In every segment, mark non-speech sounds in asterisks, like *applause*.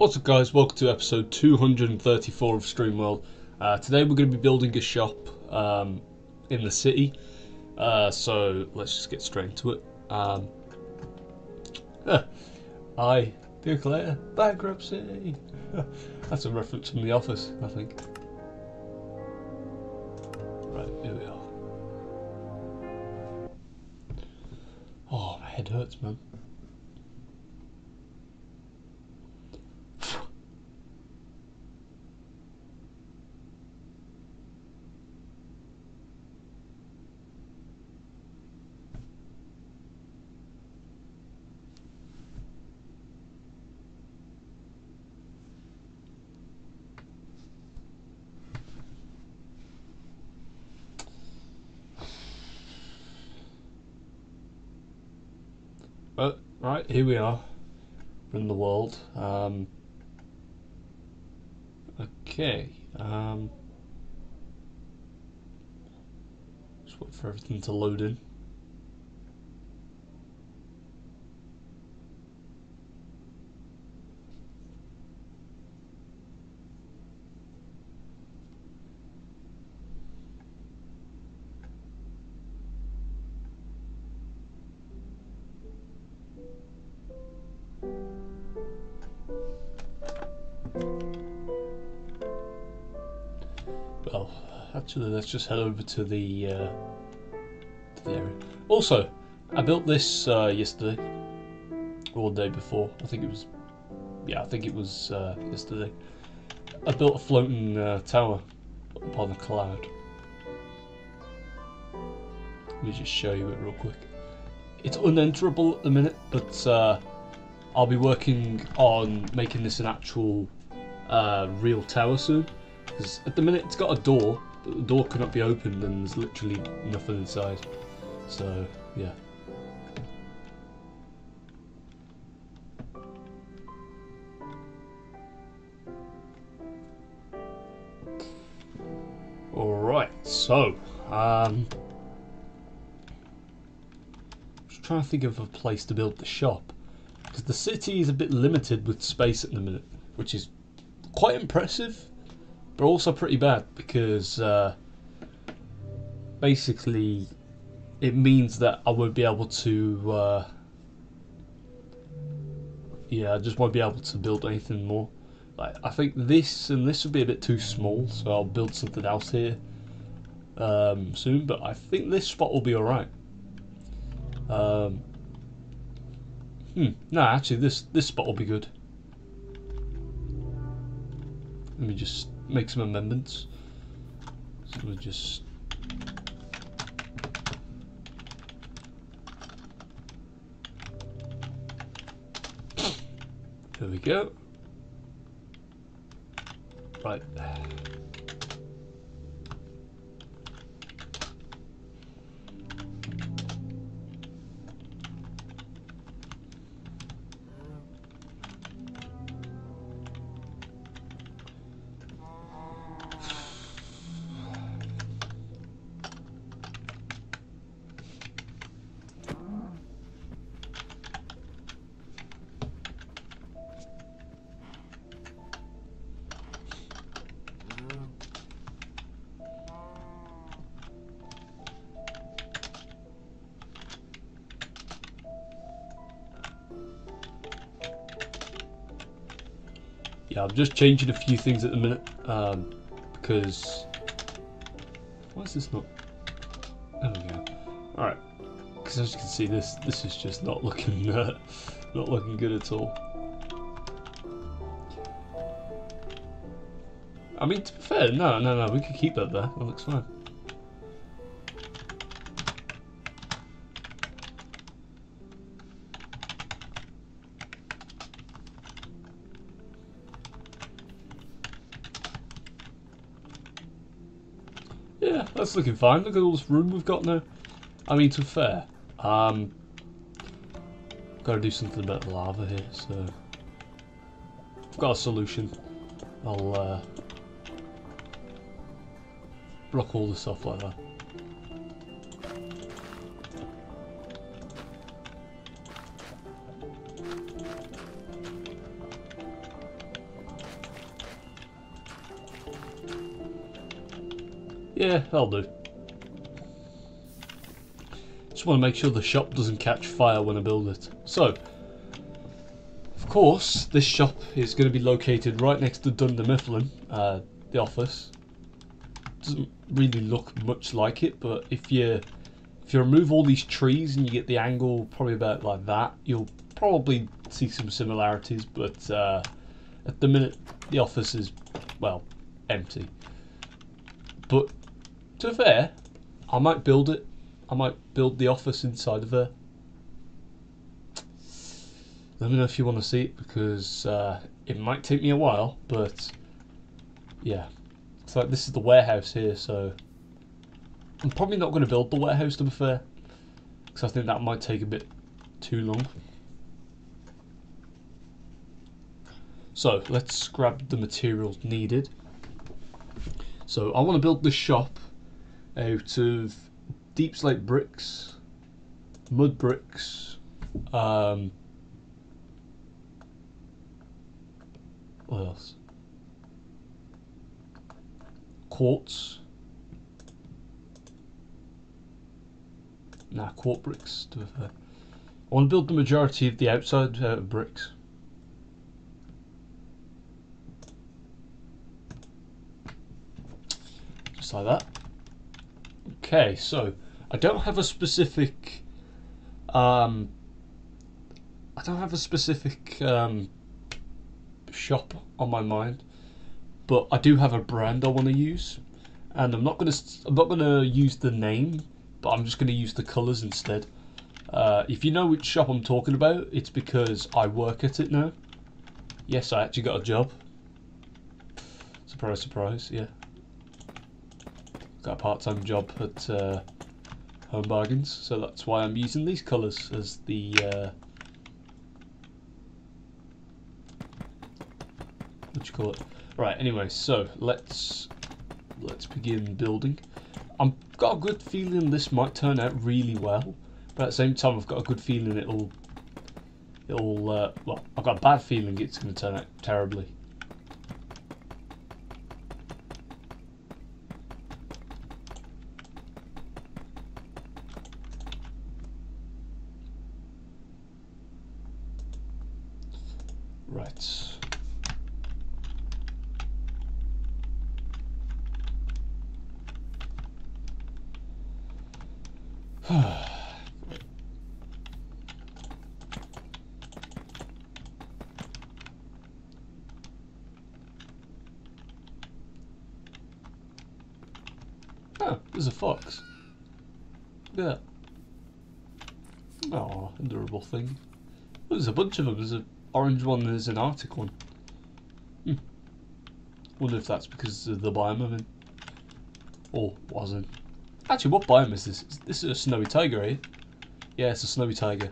What's up guys, welcome to episode 234 of StreamWorld. Uh, today we're going to be building a shop um, in the city, uh, so let's just get straight into it. Um, *laughs* I declare bankruptcy! *laughs* That's a reference from The Office, I think. Right, here we are. Oh, my head hurts man. But right, here we are in the world. Um, okay. Um, just wait for everything to load in. Let's just head over to the, uh, to the area. Also, I built this uh, yesterday, or the day before. I think it was, yeah, I think it was uh, yesterday. I built a floating uh, tower upon a cloud. Let me just show you it real quick. It's unenterable at the minute, but uh, I'll be working on making this an actual uh, real tower soon. Because at the minute it's got a door, the door cannot be opened and there's literally nothing inside. So, yeah. Alright, so, um, just trying to think of a place to build the shop. Because the city is a bit limited with space at the minute, which is quite impressive but also pretty bad because uh, basically it means that I won't be able to. Uh, yeah, I just won't be able to build anything more. Like I think this and this would be a bit too small, so I'll build something else here um, soon. But I think this spot will be all right. Um, hmm. No, actually, this this spot will be good. Let me just make some amendments. So we'll just There we go. Right. Just changing a few things at the minute um, because why is this not? There we go. All right, because as you can see, this this is just not looking *laughs* uh, not looking good at all. I mean, to be fair, no, no, no, we could keep that there. That looks fine. That's looking fine. Look at all this room we've got now. I mean, to fair, um, got to do something about the lava here, so I've got a solution. I'll uh, block all this off like that. Yeah, that'll do. Just want to make sure the shop doesn't catch fire when I build it. So, of course, this shop is going to be located right next to Dunder Mifflin, uh, the office. Doesn't really look much like it, but if you if you remove all these trees and you get the angle probably about like that, you'll probably see some similarities. But uh, at the minute, the office is well empty. But to be fair, I might build it. I might build the office inside of there. Let me know if you want to see it because uh, it might take me a while, but yeah. So like this is the warehouse here, so I'm probably not going to build the warehouse to be fair, because I think that might take a bit too long. So let's grab the materials needed. So I want to build the shop out of deep slate bricks, mud bricks, um, what else? Quartz. Nah, quartz bricks. I want to build the majority of the outside out of bricks. Just like that. Okay, so I don't have a specific um I don't have a specific um shop on my mind, but I do have a brand I want to use, and I'm not gonna I'm not gonna use the name, but I'm just gonna use the colours instead. Uh, if you know which shop I'm talking about, it's because I work at it now. Yes, I actually got a job. Surprise, surprise, yeah. Got a part-time job at uh, Home Bargains, so that's why I'm using these colours as the uh, what you call it. Right. Anyway, so let's let's begin building. I've got a good feeling this might turn out really well, but at the same time, I've got a good feeling it'll it'll uh, well, I've got a bad feeling it's going to turn out terribly. Right. Oh, there's a fox. Yeah. Oh, adorable thing. Oh, there's a bunch of them. There's one, there's an arctic one. Hmm. Wonder if that's because of the biome I'm in. Or wasn't. Actually, what biome is this? This is a snowy tiger, eh? Yeah, it's a snowy taiga.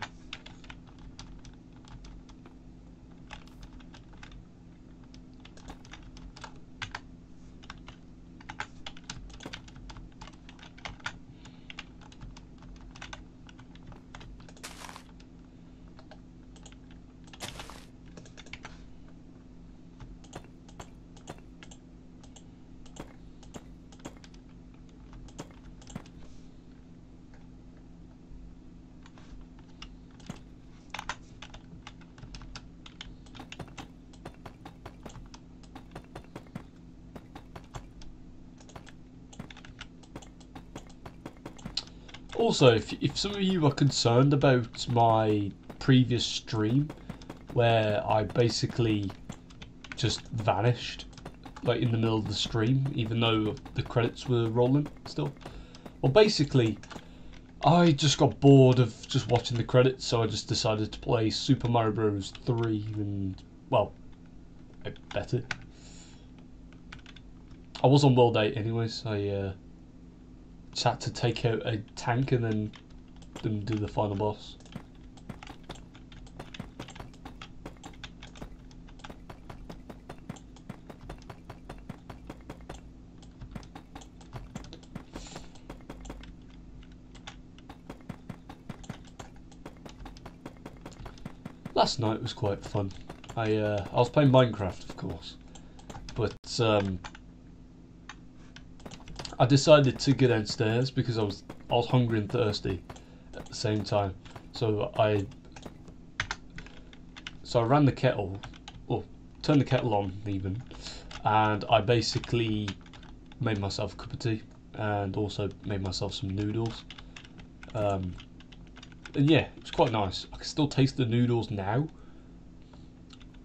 Also, if, if some of you are concerned about my previous stream, where I basically just vanished, like in the middle of the stream, even though the credits were rolling still. Well, basically, I just got bored of just watching the credits, so I just decided to play Super Mario Bros. 3 and, well, I bet it. I was on World 8 anyways, I uh, just had to take out a tank and then, then do the final boss. Last night was quite fun. I uh, I was playing Minecraft, of course, but um, I decided to go downstairs because I was I was hungry and thirsty at the same time. So I so I ran the kettle, or turned the kettle on even, and I basically made myself a cup of tea and also made myself some noodles. Um, and yeah, it was quite nice. I can still taste the noodles now.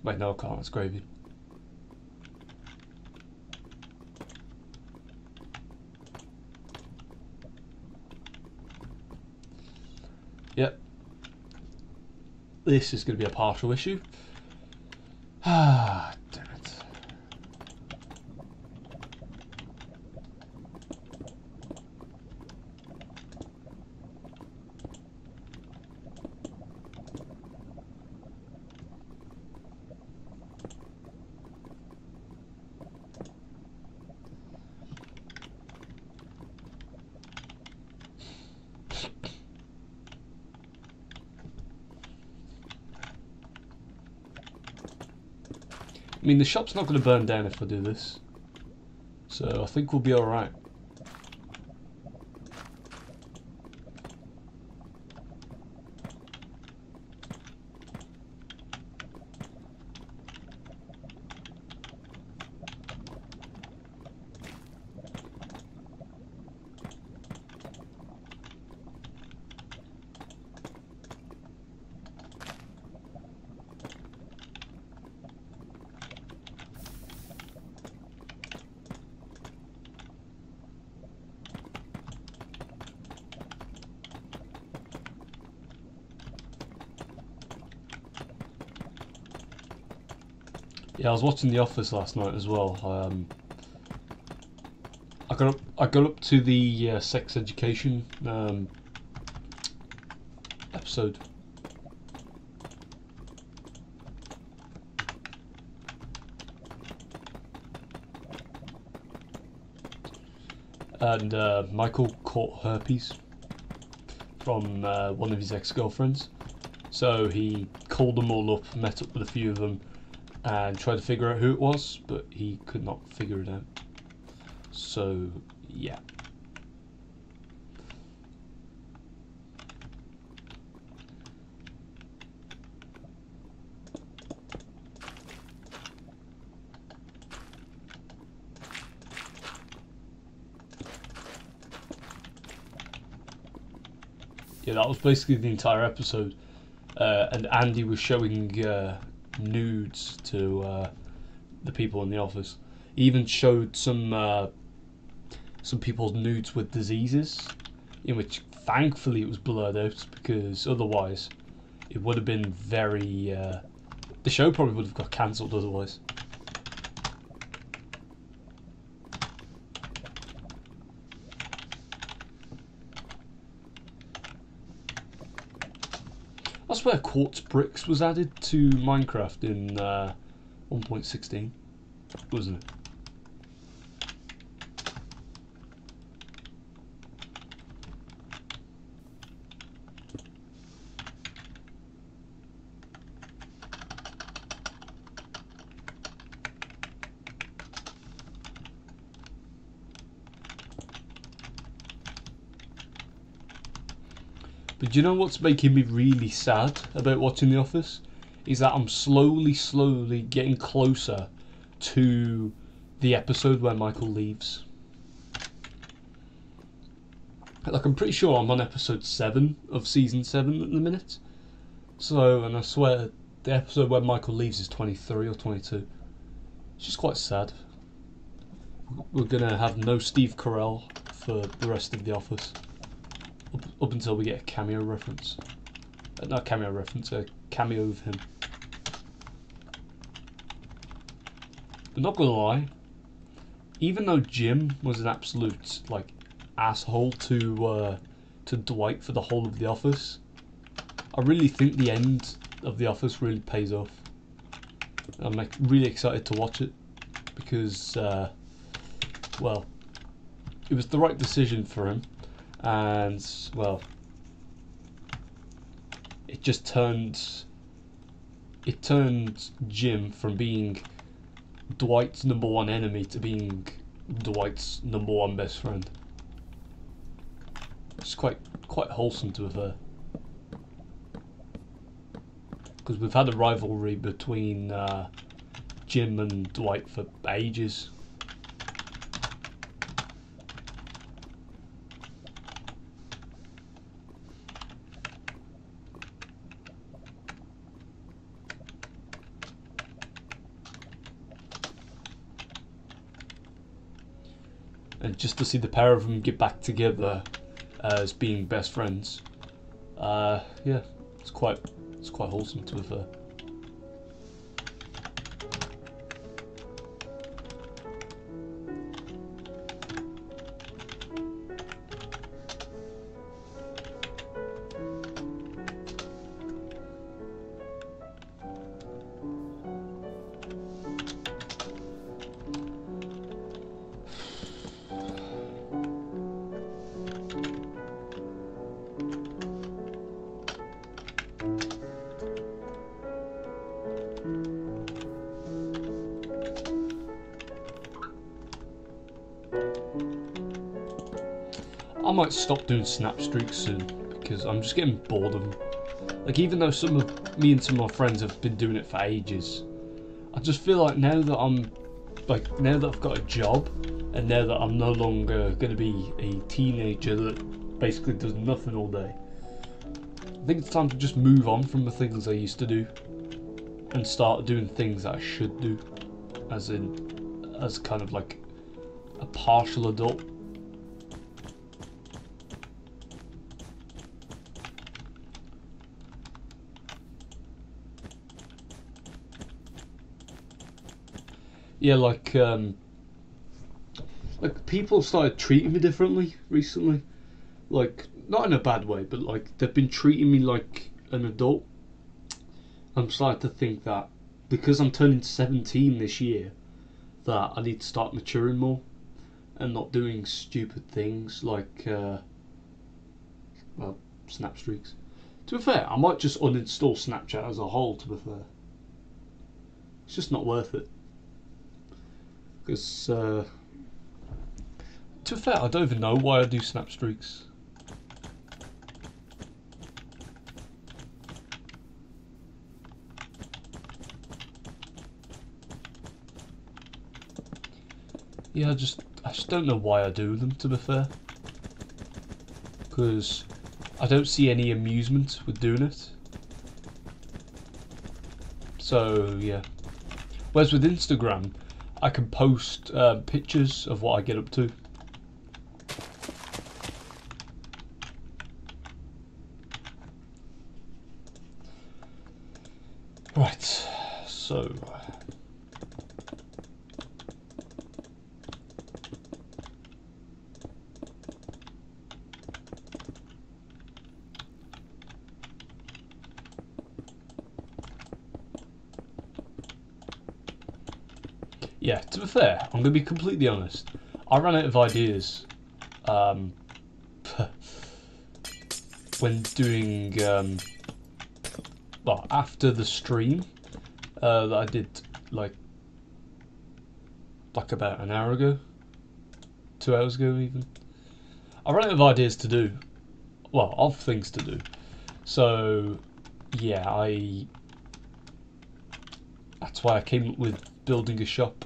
Wait, no, I can't. It's gravy. Yep. This is going to be a partial issue. *sighs* Ah, damn it. I mean, the shop's not going to burn down if I do this. So I think we'll be alright. Yeah, I was watching The Office last night as well. Um, I got up, I got up to the uh, sex education um, episode. And uh, Michael caught herpes from uh, one of his ex-girlfriends. So he called them all up, met up with a few of them, and tried to figure out who it was, but he could not figure it out. So, yeah. Yeah, that was basically the entire episode. Uh, and Andy was showing uh, nudes to uh, the people in the office. He even showed some uh, some people's nudes with diseases, in which thankfully it was blurred out because otherwise it would have been very. Uh, the show probably would have got cancelled otherwise. I swear quartz bricks was added to Minecraft in uh, 1.16, wasn't it? Do you know what's making me really sad about watching The Office? Is that I'm slowly, slowly getting closer to the episode where Michael leaves. Like, I'm pretty sure I'm on episode 7 of season 7 at the minute. So, and I swear, the episode where Michael leaves is 23 or 22. It's just quite sad. We're gonna have no Steve Carell for the rest of The Office up, up until we get a cameo reference. Uh, not cameo reference, a cameo of him. But not gonna lie, even though Jim was an absolute like asshole to uh, to Dwight for the whole of The Office, I really think the end of The Office really pays off. I'm like really excited to watch it because, uh, well, it was the right decision for him and well it just turned it turned Jim from being Dwight's number one enemy to being Dwight's number one best friend. It's quite quite wholesome to have her. Because we've had a rivalry between uh, Jim and Dwight for ages. Just to see the pair of them get back together as being best friends, uh, yeah, it's quite it's quite wholesome to be fair. Doing snap streaks soon because I'm just getting bored of them. Like even though some of me and some of my friends have been doing it for ages, I just feel like now that I'm like now that I've got a job and now that I'm no longer going to be a teenager that basically does nothing all day. I think it's time to just move on from the things I used to do and start doing things that I should do as in as kind of like a partial adult yeah, like um, like people started treating me differently recently. Like not in a bad way, but like they've been treating me like an adult. I'm starting to think that because I'm turning 17 this year, that I need to start maturing more and not doing stupid things like uh, well snap streaks. To be fair, I might just uninstall Snapchat as a whole. To be fair, it's just not worth it. Because, uh, to fair, I don't even know why I do snap streaks. Yeah, I just, I just don't know why I do them, to be fair. Because I don't see any amusement with doing it. So, yeah. Whereas with Instagram, I can post uh, pictures of what I get up to. Right, so yeah, to be fair, I'm going to be completely honest. I ran out of ideas um, *laughs* when doing, um, well, after the stream uh, that I did like like about an hour ago, two hours ago even. I ran out of ideas to do, well, of things to do. So, yeah, I. That's why I came up with building a shop.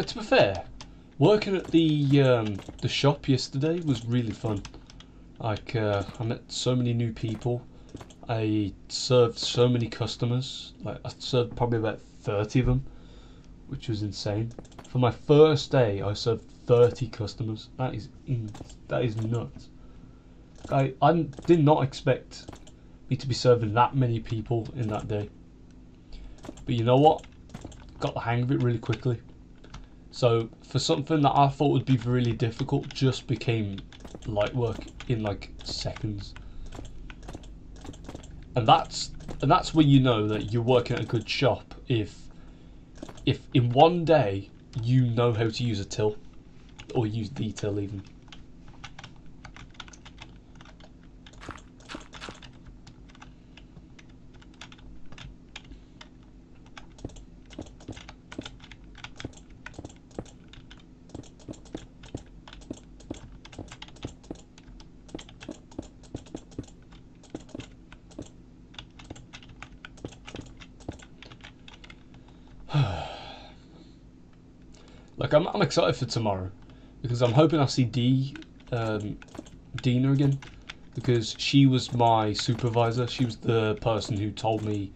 Like to be fair, working at the um, the shop yesterday was really fun. Like uh, I met so many new people. I served so many customers. Like I served probably about thirty of them, which was insane. For my first day, I served thirty customers. That is in, that is nuts. I I did not expect me to be serving that many people in that day. But you know what? Got the hang of it really quickly. So for something that I thought would be really difficult, just became light work in like seconds. And that's and that's when you know that you're working at a good shop if if in one day you know how to use a till or use till even. Excited for tomorrow because I'm hoping I see D, um, Dina again because she was my supervisor. She was the person who told me,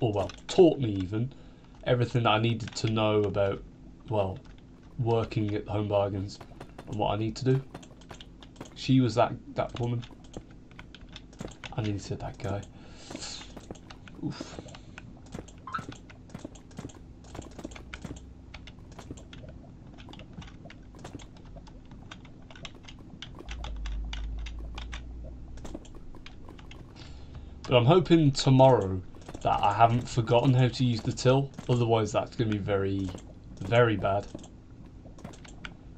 or well, taught me even everything that I needed to know about, well, working at Home Bargains and what I need to do. She was that that woman. I nearly said that guy. Oof. But I'm hoping tomorrow that I haven't forgotten how to use the till. Otherwise, that's going to be very, very bad.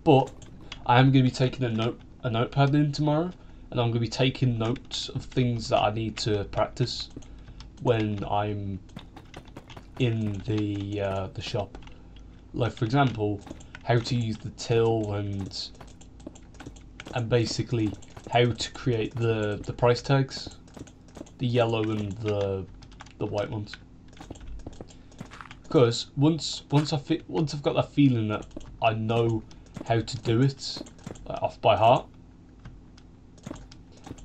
But I am going to be taking a note, a notepad in tomorrow, and I'm going to be taking notes of things that I need to practice when I'm in the uh, the shop. Like for example, how to use the till and and basically how to create the the price tags the yellow and the the white ones. Because once once I once I've got that feeling that I know how to do it like, off by heart,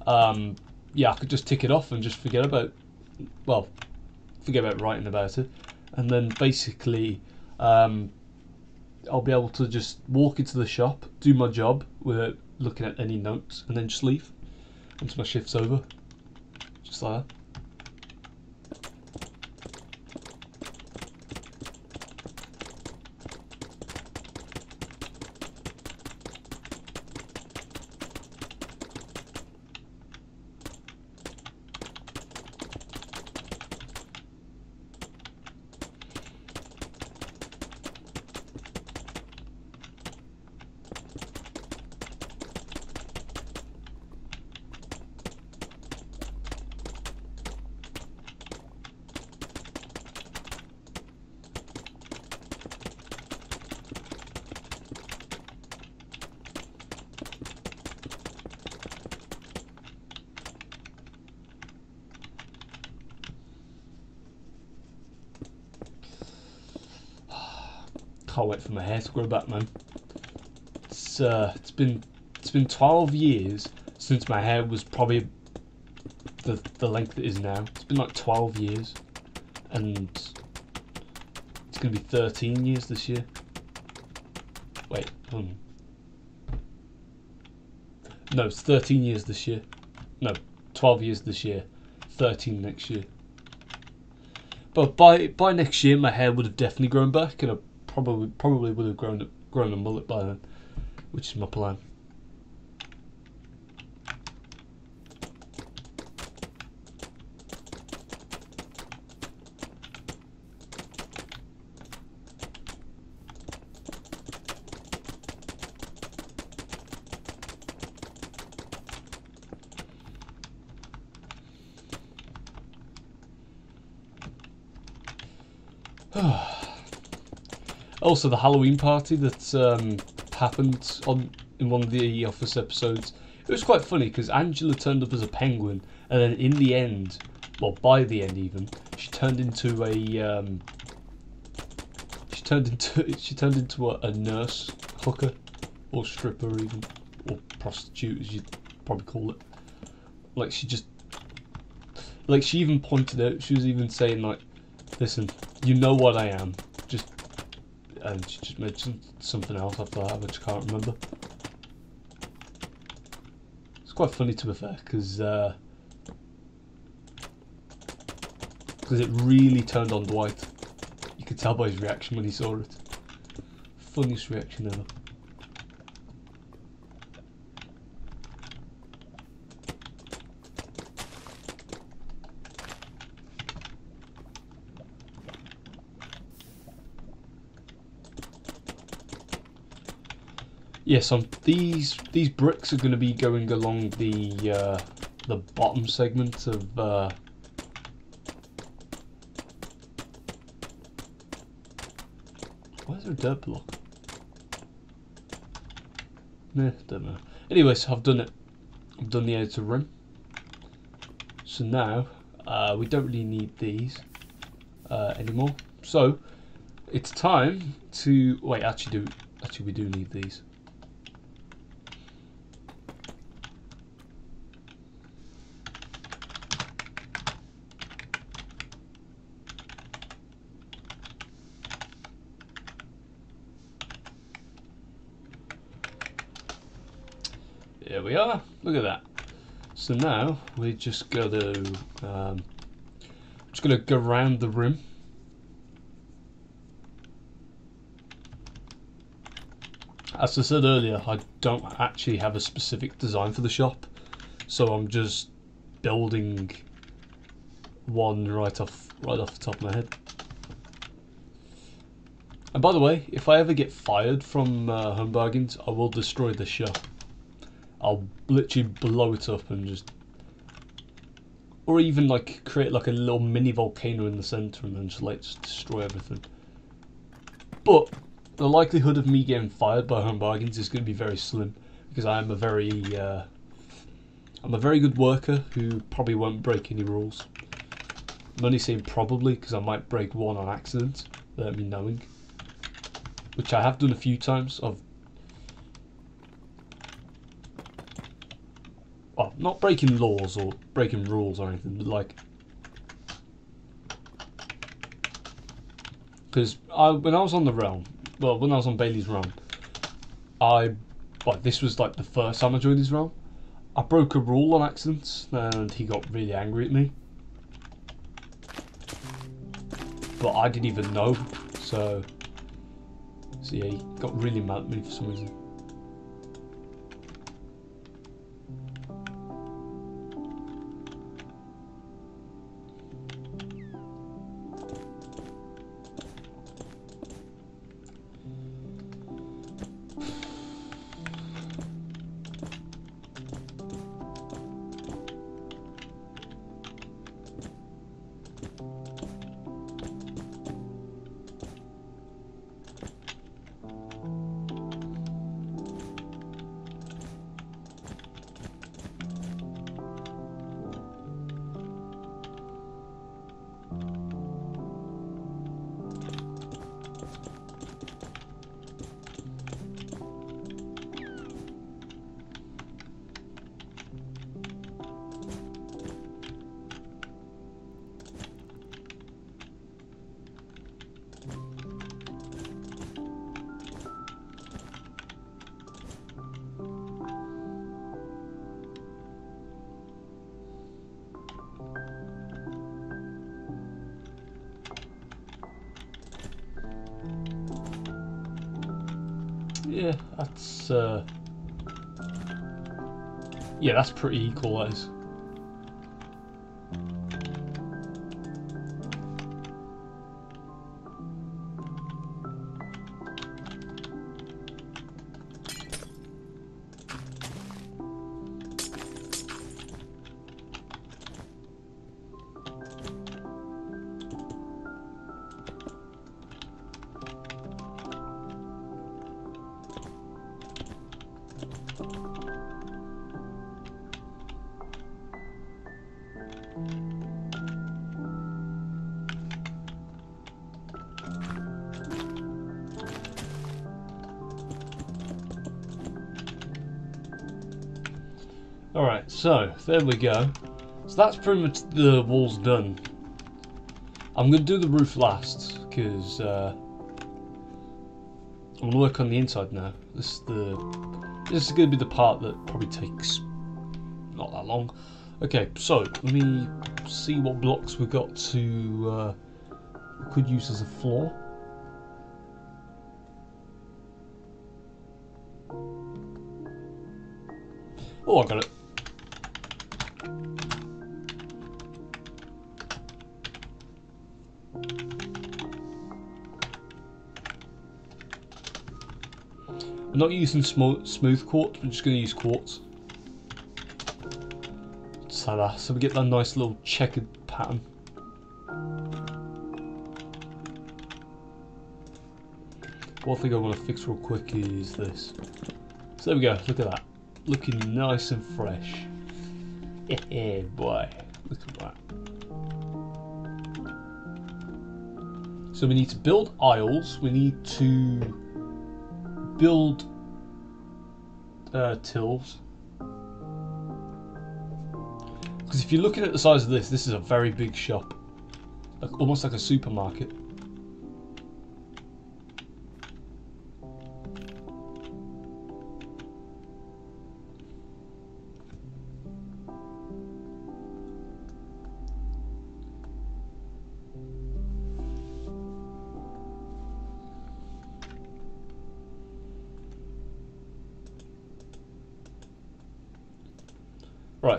um, yeah, I could just tick it off and just forget about, well, forget about writing about it, and then basically, um, I'll be able to just walk into the shop, do my job without looking at any notes, and then just leave once my shift's over. Just like that. Can't grow back, man. It's uh, it's been it's been 12 years since my hair was probably the the length it is now. It's been like 12 years, and it's gonna be 13 years this year. Wait. No, it's 13 years this year. No, 12 years this year. 13 next year. But by by next year, my hair would have definitely grown back, and I probably probably would have grown grown a mullet by then, which is my plan. Also, the Halloween party that um, happened on in one of the Office episodes, it was quite funny because Angela turned up as a penguin, and then in the end, well, by the end even, she turned into a um, she turned into *laughs* she turned into a, a nurse hooker or stripper even or prostitute as you probably call it. Like she just, like she even pointed out. She was even saying like, "Listen, you know what I am. Just," and she just mentioned something else after that, which I can't remember. It's quite funny to be fair, because uh, it really turned on Dwight. You could tell by his reaction when he saw it. Funniest reaction ever. Yes, um, these these bricks are going to be going along the uh, the bottom segment of. Uh, why is there a dirt block? Nah, don't know. Anyways, I've done it. I've done the outer rim. So now uh, we don't really need these uh, anymore. So it's time to wait. Actually, do actually we do need these. There we are. Look at that. So now we just got to um, just going to go around the room. As I said earlier, I don't actually have a specific design for the shop, so I'm just building one right off right off the top of my head. And by the way, if I ever get fired from uh, Home Bargains, I will destroy the shop. I'll literally blow it up and just or even like create like a little mini volcano in the center and then just like just destroy everything. But the likelihood of me getting fired by Home Bargains is going to be very slim because I am a very uh, I'm a very good worker who probably won't break any rules. I'm only saying probably because I might break one on accident without me knowing, which I have done a few times. I've well, not breaking laws or breaking rules or anything, like, because I when I was on the realm, well, when I was on Bailey's realm, I, like, this was like the first time I joined his realm. I broke a rule on accident, and he got really angry at me. But I didn't even know, so, so yeah, he got really mad at me for some reason. Yeah, that's uh, yeah, that's pretty equal. That is. There we go. So that's pretty much the walls done. I'm going to do the roof last because uh, I'm going to work on the inside now. This is the this is going to be the part that probably takes not that long. Okay, so let me see what blocks we've got to uh, could use as a floor. Not using smooth quartz, I'm just going to use quartz. So, so we get that nice little checkered pattern. One thing I want to fix real quick is this. So there we go, look at that. Looking nice and fresh. *laughs* Yeah, boy. Look at that. So we need to build aisles, we need to build uh, tills. Because if you're looking at the size of this, this is a very big shop. Like, almost like a supermarket.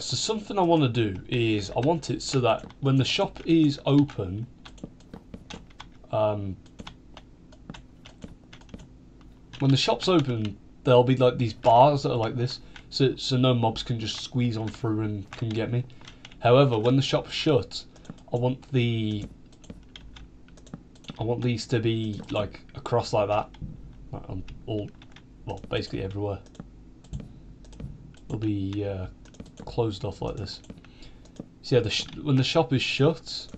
So something I want to do is I want it so that when the shop is open, um, when the shop's open, there'll be like these bars that are like this, so so no mobs can just squeeze on through and can get me. However, when the shop's shut, I want the I want these to be like across like that, like all, well, basically everywhere. They'll be uh, closed off like this. So yeah, the when the shop is shut,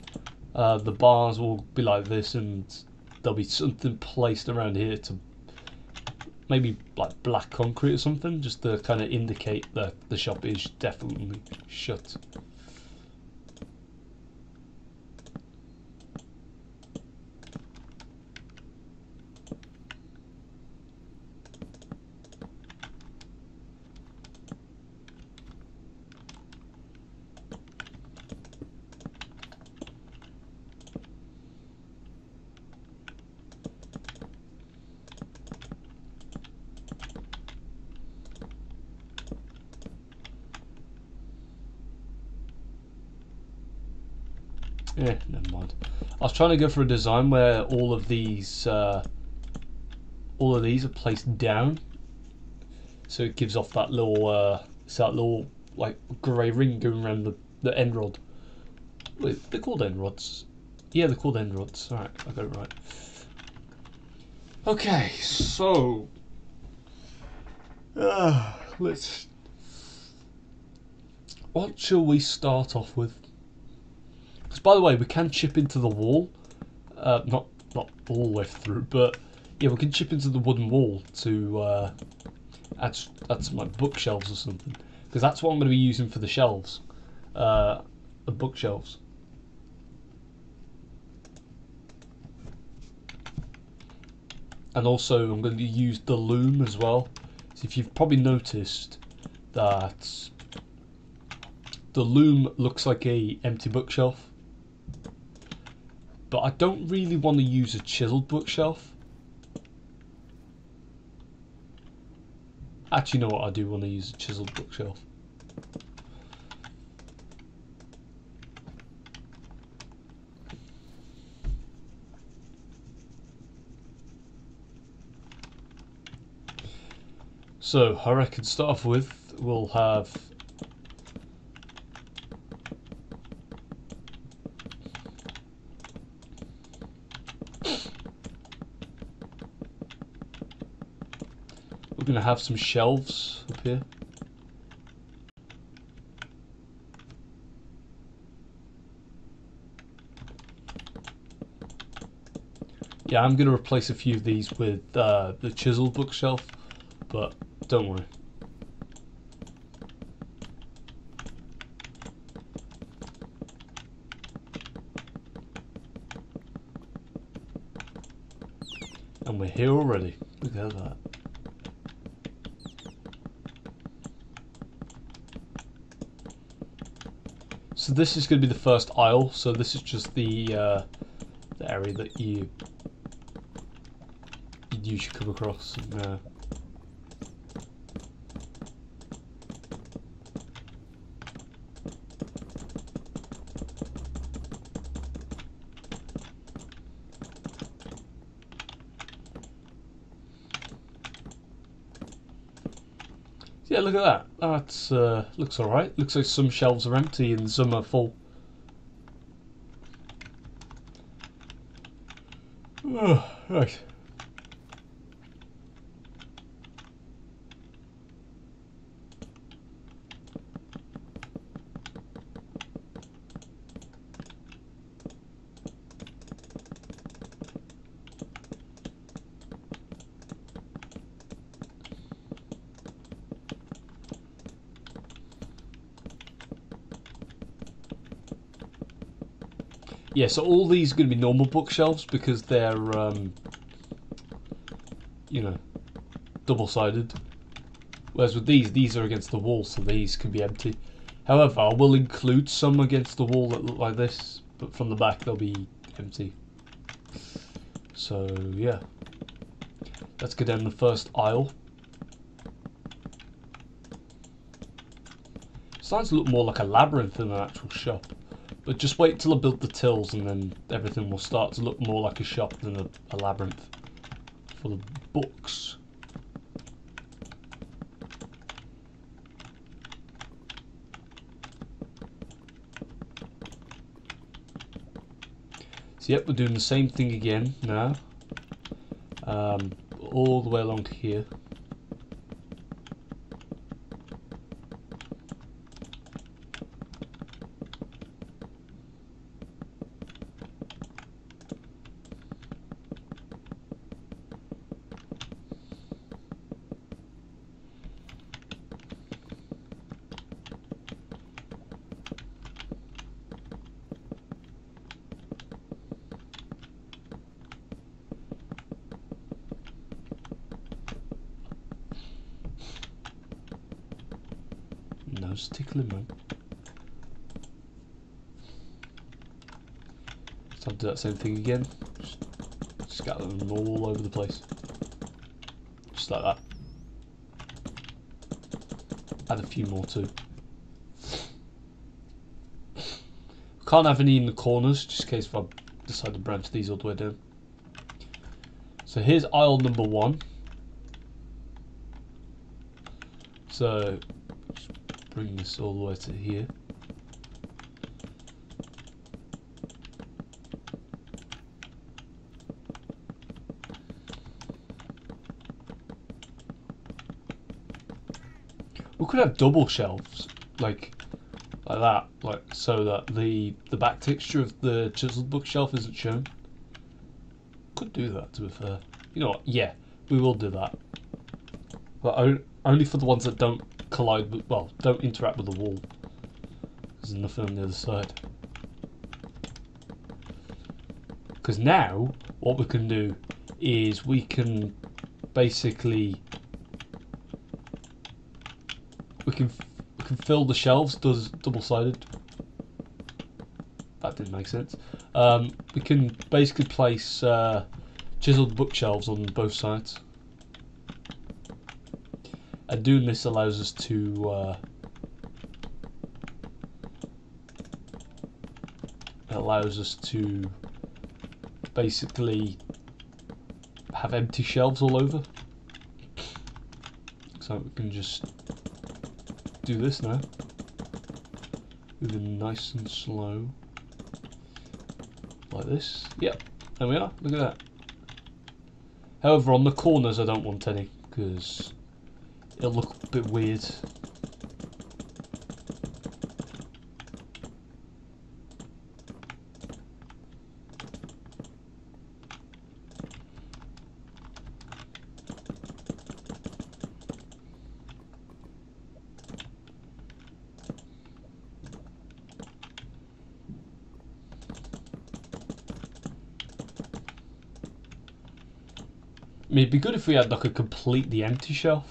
uh, the bars will be like this, and there'll be something placed around here to maybe like black concrete or something, just to kind of indicate that the shop is definitely shut. Yeah, never mind. I was trying to go for a design where all of these, uh, all of these are placed down, so it gives off that little, uh, that little like grey ring going around the the end rod. Wait, they're called end rods. Yeah, they're called end rods. All right, I got it right. Okay, so uh, let's. What shall we start off with? Because by the way, we can chip into the wall. Uh, not not all the way through, but yeah, we can chip into the wooden wall to uh, add, add some like bookshelves or something. Because that's what I'm going to be using for the shelves, uh, the bookshelves. And also, I'm going to use the loom as well. So if you've probably noticed that the loom looks like a empty bookshelf but I don't really want to use a chiseled bookshelf. Actually, you know what? I do want to use a chiseled bookshelf. So, I reckon start off with, we'll have To have some shelves up here. Yeah, I'm going to replace a few of these with uh, the chisel bookshelf, but don't worry. And we're here already. Look at that. So this is going to be the first aisle. So this is just the uh, the area that you you'd usually come across. And, uh, Yeah, look at that. That uh, looks alright. Looks like some shelves are empty and some are full. Oh, *sighs* right. Yeah, so all these are going to be normal bookshelves because they're, um, you know, double-sided. Whereas with these, these are against the wall, so these can be empty. However, I will include some against the wall that look like this, but from the back they'll be empty. So, yeah. Let's go down the first aisle. starting to look more like a labyrinth than an actual shop. But just wait till I build the tills and then everything will start to look more like a shop than a, a labyrinth for the books. So yep, we're doing the same thing again now. Um, all the way along to here. No tickling, man. So I'll do that same thing again. Just scatter them all over the place. Just like that. Add a few more too. Can't have any in the corners, just in case if I decide to branch these all the way down. So here's aisle number one. So bring this all the way to here. Could have double shelves, like like that, like so that the the back texture of the chiseled bookshelf isn't shown. Could do that to be fair. You know what? Yeah, we will do that. But only for the ones that don't collide with, well, don't interact with the wall. There's nothing on the other side. Because now, what we can do is we can basically we can we can fill the shelves does double sided. That didn't make sense. Um, we can basically place uh, chiseled bookshelves on both sides. And doing this allows us to uh, allows us to basically have empty shelves all over. So we can just do this now. Moving nice and slow. Like this. Yep, there we are. Look at that. However, on the corners I don't want any, because it'll look a bit weird. Mean, it'd be good if we had like a completely empty shelf.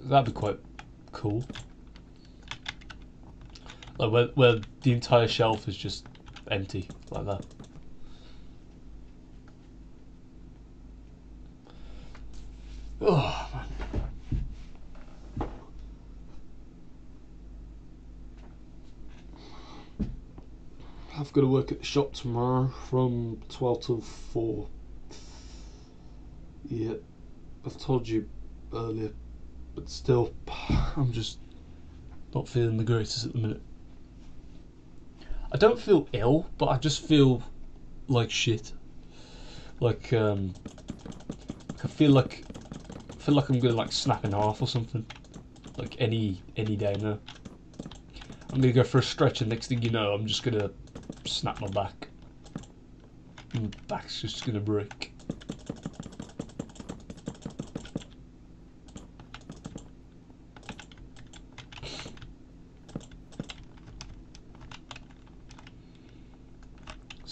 That'd be quite cool. Like where, where the entire shelf is just empty, like that. Oh, man. I've got to work at the shop tomorrow from 12 till 4. Yeah, I've told you earlier, but still, *sighs* I'm just not feeling the greatest at the minute. I don't feel ill, but I just feel like shit. Like, um, I feel like I feel like I'm gonna like snap in half or something. Like any any day now. I'm gonna go for a stretch, and next thing you know, I'm just gonna snap my back. My back's just gonna break.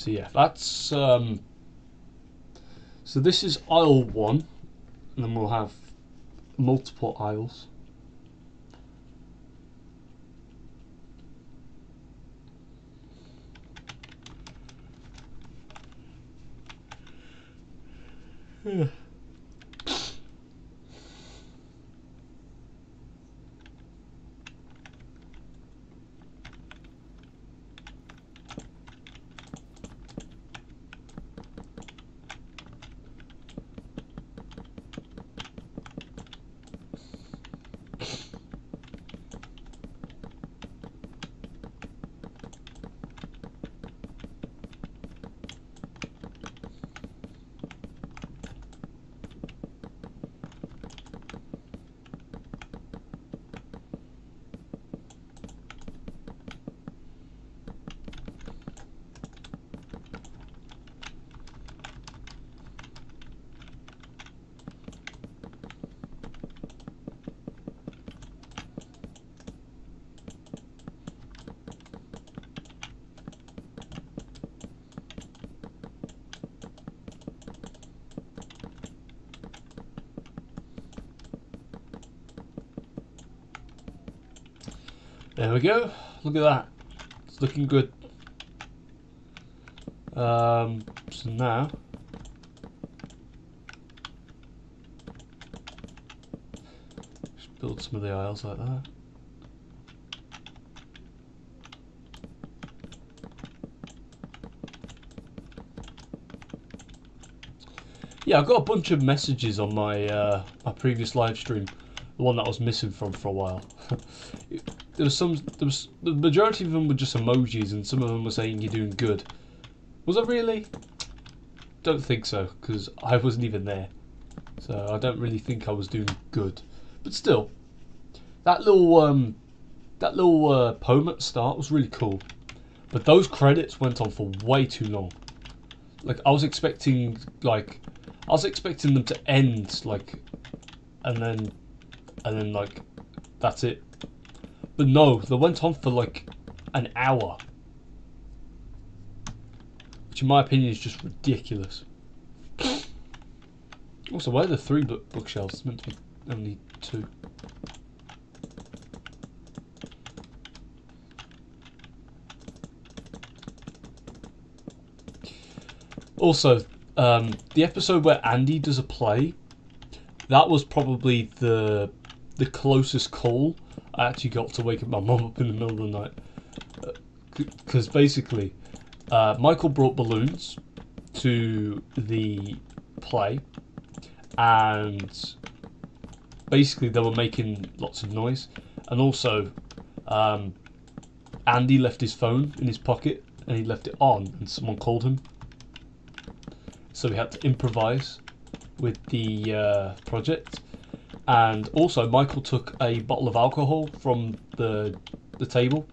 So yeah, that's um, so this is aisle one, and then we'll have multiple aisles. Yeah. There we go. Look at that. It's looking good. Um, so now, just build some of the aisles like that. Yeah, I got a bunch of messages on my uh, my previous live stream, the one that I was missing from for a while. *laughs* there was some, there was the majority of them were just emojis, and some of them were saying you're doing good. Was I really? Don't think so, because I wasn't even there, so I don't really think I was doing good. But still, that little um, that little uh, poem at the start was really cool, but those credits went on for way too long. Like I was expecting, like I was expecting them to end like, and then, and then like, that's it. But no, they went on for like an hour. Which in my opinion is just ridiculous. Also, why are there three book bookshelves? It's meant to be only two. Also, um, the episode where Andy does a play, that was probably the the closest call I actually got to wake up my *laughs* mum up in the middle of the night. Because uh, basically, uh, Michael brought balloons to the play, and basically they were making lots of noise. And also, um, Andy left his phone in his pocket and he left it on, and someone called him. So we had to improvise with the uh, project and also Michael took a bottle of alcohol from the the table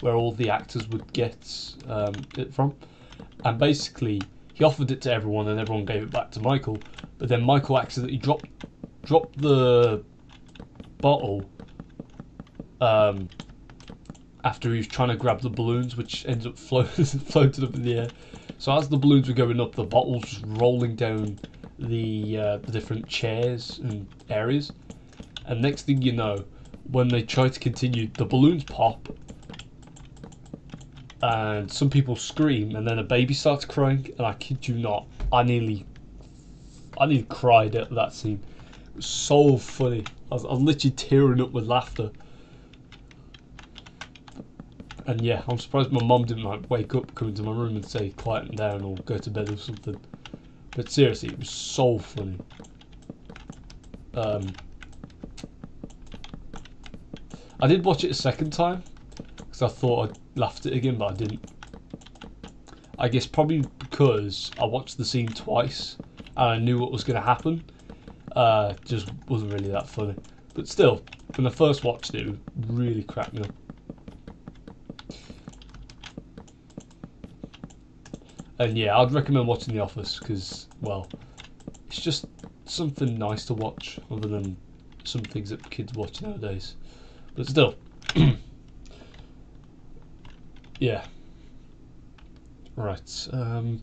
where all the actors would get um, it from, and basically he offered it to everyone, and everyone gave it back to Michael. But then Michael accidentally dropped dropped the bottle um, after he was trying to grab the balloons, which ended up *laughs* floating floated up in the air. So as the balloons were going up, the bottle was rolling down the uh, the different chairs and areas. And next thing you know, when they try to continue, the balloons pop, and some people scream, and then a baby starts crying. And I kid you not, I nearly, I nearly cried at that scene. So funny. I was, I was literally tearing up with laughter. And yeah, I'm surprised my mom didn't like wake up, come into my room and say quieten down or go to bed or something. But seriously, it was so funny. Um, I did watch it a second time because I thought I'd laughed at it again, but I didn't. I guess probably because I watched the scene twice and I knew what was going to happen. Uh, just wasn't really that funny. But still, when I first watched it, it really cracked me up. And yeah, I'd recommend watching The Office because, well, it's just something nice to watch other than some things that kids watch nowadays. But still, *clears throat* yeah. Right. Um,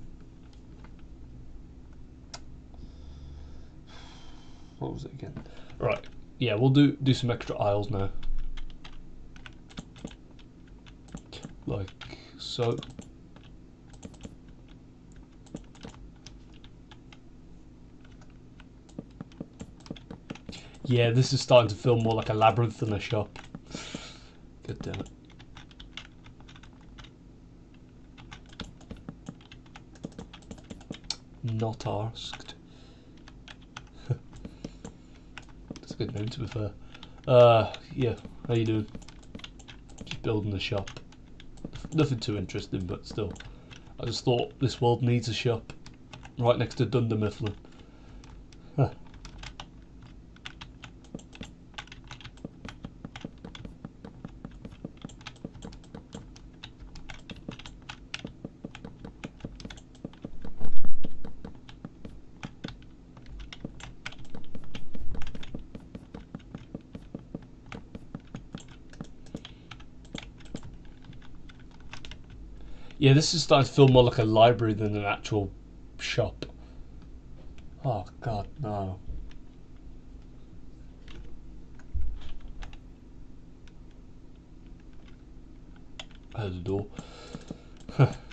what was it again? Right. Yeah, we'll do do some extra aisles now. Like so. Yeah, this is starting to feel more like a labyrinth than a shop. God damn it. Not asked. *laughs* That's a good name to be fair. Uh, yeah, how you doing? Just building the shop. Nothing too interesting, but still. I just thought this world needs a shop. Right next to Dunder Mifflin. Yeah, this is starting to feel more like a library than an actual shop. Oh god, no. I the door. *laughs*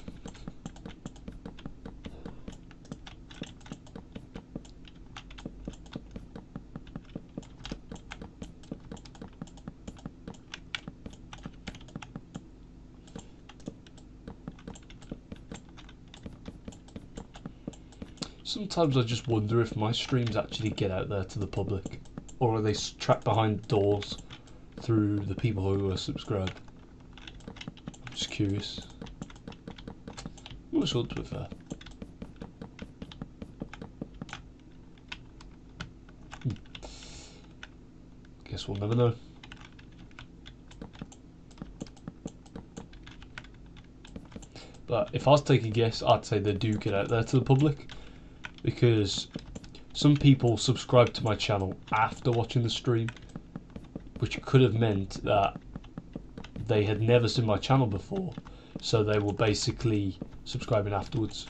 Sometimes I just wonder if my streams actually get out there to the public, or are they trapped behind doors through the people who are subscribed? I'm just curious. I'm not. Hmm. Guess we'll never know. But if I was to take a guess, I'd say they do get out there to the public because some people subscribe to my channel after watching the stream, which could have meant that they had never seen my channel before, so they were basically subscribing afterwards.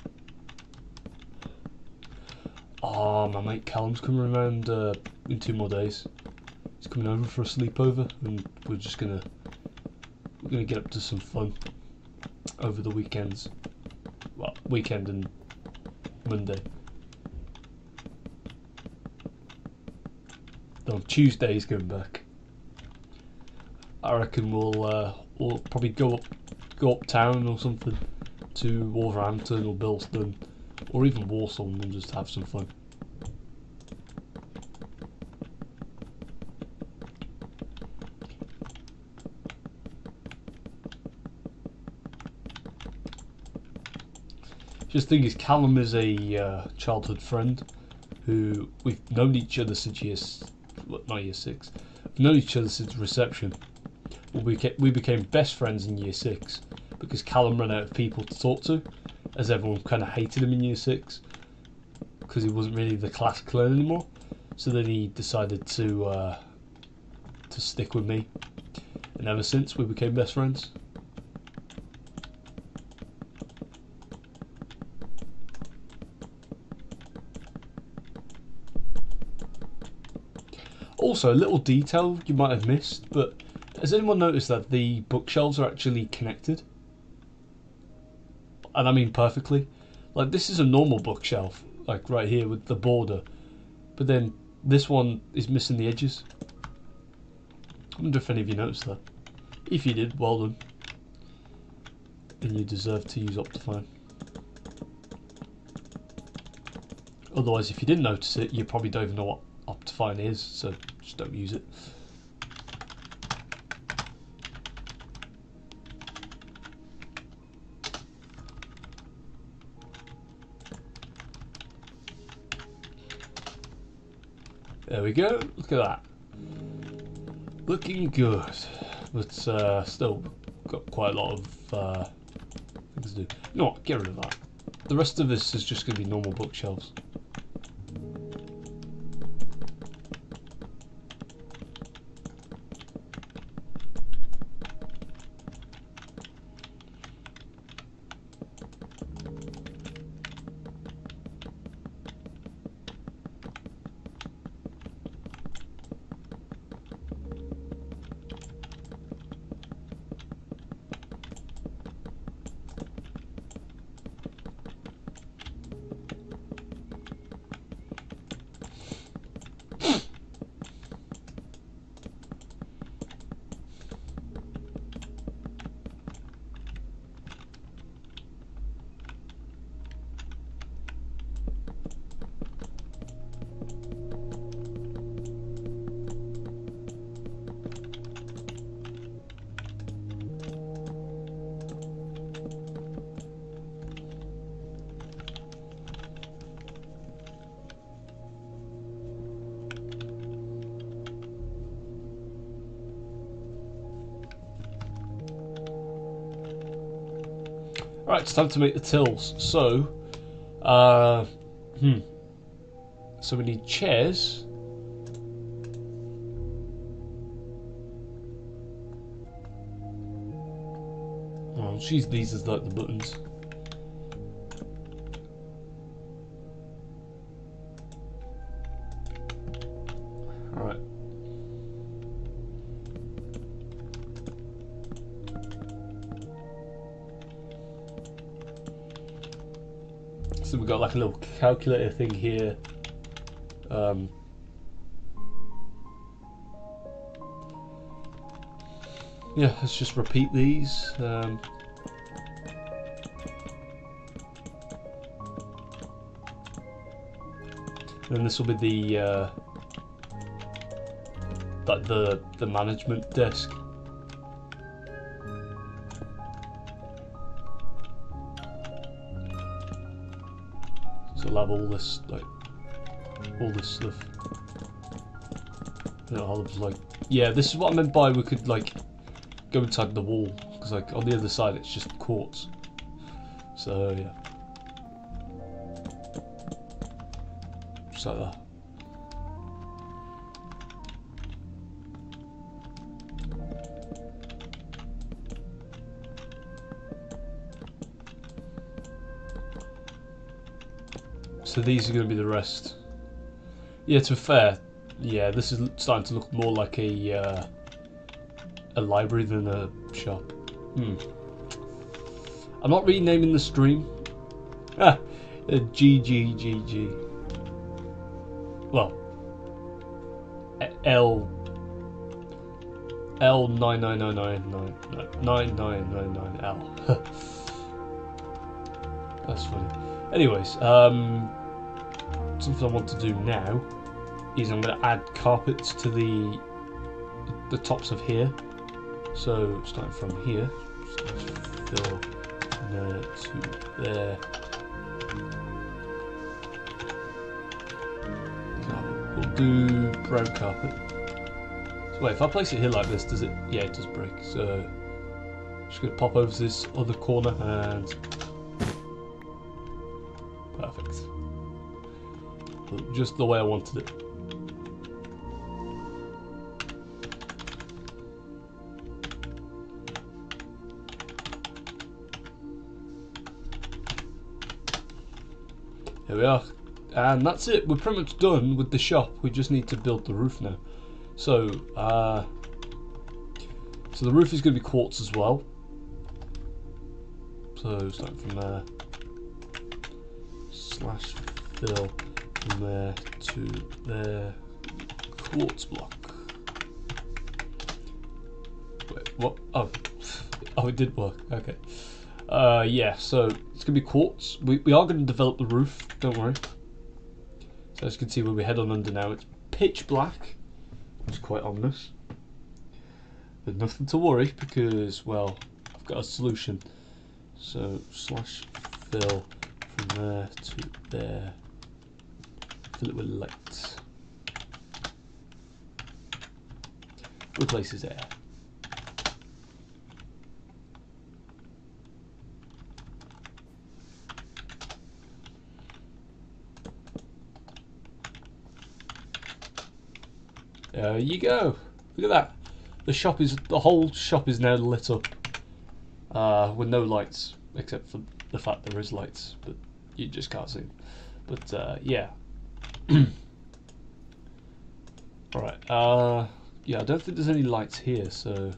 Oh, my mate Callum's coming around uh, in two more days. He's coming over for a sleepover, and we're just gonna we're gonna get up to some fun over the weekends. Well, weekend and Monday. On Tuesday he's going back. I reckon we'll uh, we'll probably go up go uptown or something to Wolverhampton or Bilston or even Walsall and just have some fun. Just thing is, Callum is a uh, childhood friend who we've known each other since year not year six. We've known each other since reception. We became, we became best friends in year six because Callum ran out of people to talk to, as everyone kind of hated him in year six because he wasn't really the class clown anymore. So then he decided to uh, to stick with me, and ever since we became best friends. Also, a little detail you might have missed, but has anyone noticed that the bookshelves are actually connected? And I mean perfectly. Like this is a normal bookshelf, like right here with the border, but then this one is missing the edges. I wonder if any of you noticed that. If you did, well done. Then you deserve to use Optifine. Otherwise, if you didn't notice it, you probably don't even know what Optifine is, so just don't use it. There we go, look at that. Looking good, but uh, still got quite a lot of uh, things to do. You know what, get rid of that. The rest of this is just going to be normal bookshelves. Right, it's time to make the tills. So, uh, hmm. So we need chairs. Oh, she's these as like the buttons. Like a little calculator thing here. Um, yeah, let's just repeat these. Um, and this will be the uh, like the the management desk. Have all this like all this stuff. Like yeah, this is what I meant by we could like go inside the wall because like on the other side it's just quartz. So yeah, just like that. So these are going to be the rest. Yeah, to be fair, yeah, this is starting to look more like a uh, a library than a shop. Hmm. I'm not renaming the stream. *laughs* Ah, uh, GGGG. Well, L L nine nine nine nine nine nine nine nine nine L. *laughs* That's funny. Anyways, um, something I want to do now is I'm going to add carpets to the the tops of here. So starting from here, just fill there to there. We'll do brown carpet. So wait, if I place it here like this, does it? Yeah, it does break. So I'm just going to pop over to this other corner and perfect. Just the way I wanted it. Here we are. And that's it. We're pretty much done with the shop. We just need to build the roof now. So, uh, so the roof is going to be quartz as well. So starting from there, slash fill from there to there, quartz block. Wait, what? Oh, *laughs* oh, it did work. Okay. Uh, yeah. So it's gonna be quartz. We we are going to develop the roof. Don't worry. So as you can see, when we head on under now, it's pitch black, It's quite ominous. But nothing to worry because, well, I've got a solution. So slash fill from there to there. It with light. Replaces air. There you go. Look at that. The shop is the whole shop is now lit up uh, with no lights except for the fact there is lights, but you just can't see. Them. But uh, yeah. *clears throat* All right. Uh, yeah, I don't think there's any lights here, so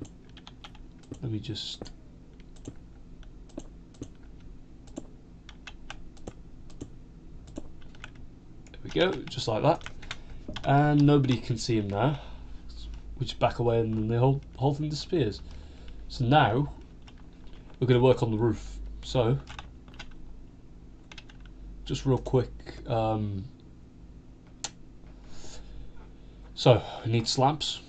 let me just. There we go, just like that and nobody can see him now which back away and the whole, whole thing disappears so now we're going to work on the roof so just real quick um, so I need slabs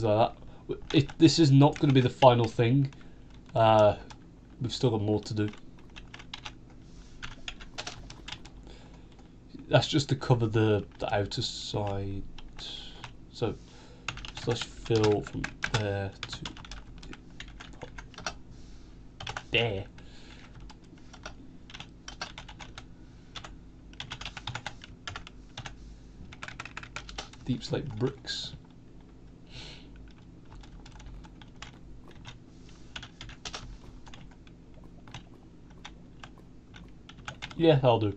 that. It, this is not going to be the final thing. Uh, we've still got more to do. That's just to cover the, the outer side. So, slash fill from there to there. Deep slate bricks. Yeah, I'll do.